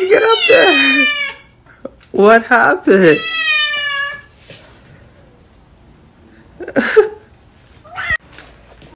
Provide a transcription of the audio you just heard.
you Get up there. What happened?